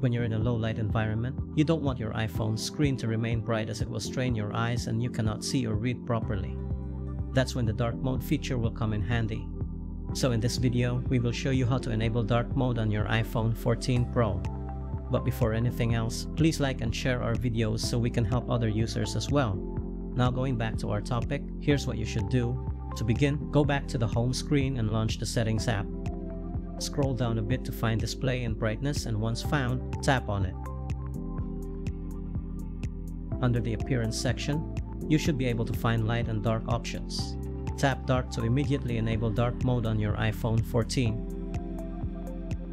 When you're in a low light environment, you don't want your iPhone screen to remain bright as it will strain your eyes and you cannot see or read properly. That's when the dark mode feature will come in handy. So in this video, we will show you how to enable dark mode on your iPhone 14 Pro. But before anything else, please like and share our videos so we can help other users as well. Now going back to our topic, here's what you should do. To begin, go back to the home screen and launch the settings app. Scroll down a bit to find display and brightness and once found, tap on it. Under the appearance section, you should be able to find light and dark options. Tap dark to immediately enable dark mode on your iPhone 14.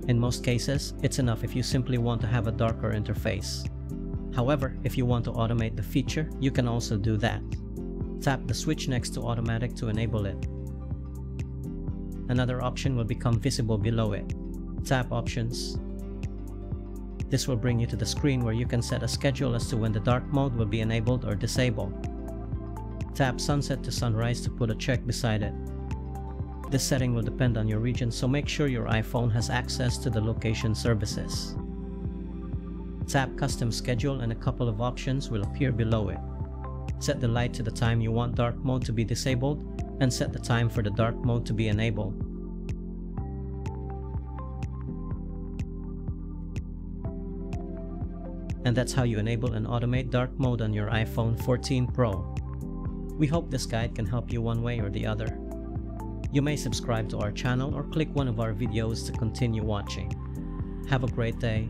In most cases, it's enough if you simply want to have a darker interface. However, if you want to automate the feature, you can also do that. Tap the switch next to automatic to enable it. Another option will become visible below it. Tap Options. This will bring you to the screen where you can set a schedule as to when the dark mode will be enabled or disabled. Tap Sunset to Sunrise to put a check beside it. This setting will depend on your region so make sure your iPhone has access to the location services. Tap Custom Schedule and a couple of options will appear below it. Set the light to the time you want dark mode to be disabled and set the time for the dark mode to be enabled. And that's how you enable and automate dark mode on your iPhone 14 Pro. We hope this guide can help you one way or the other. You may subscribe to our channel or click one of our videos to continue watching. Have a great day